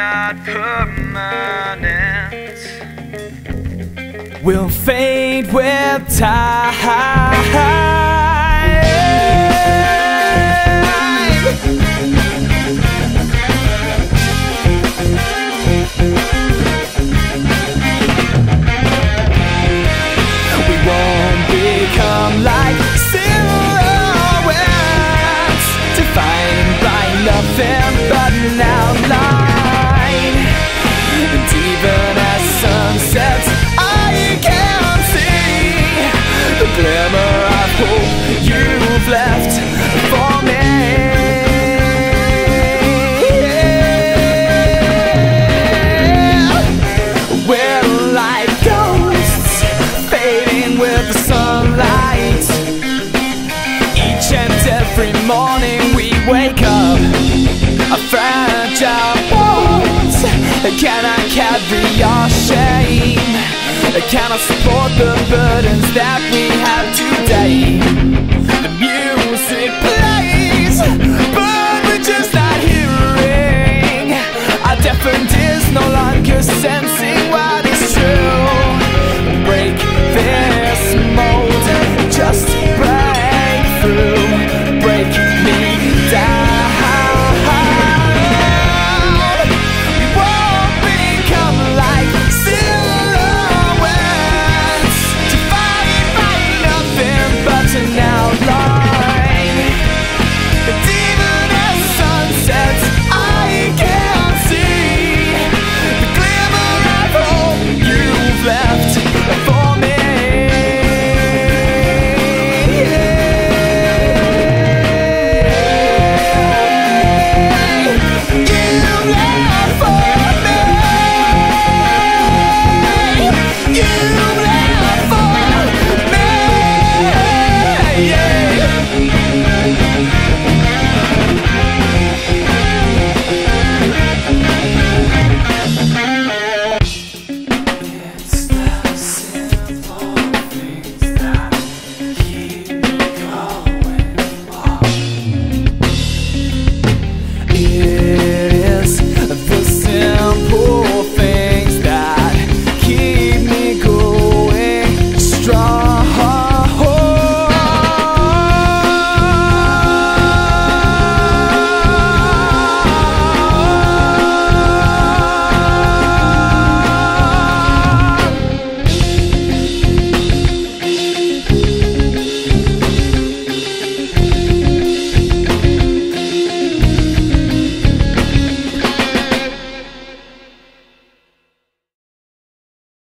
not permanent. will fade with time. Hope you've left for me. We're like ghosts fading with the sunlight. Each and every morning we wake up a fragile bones. Can I carry your shame? Can I support the burdens that we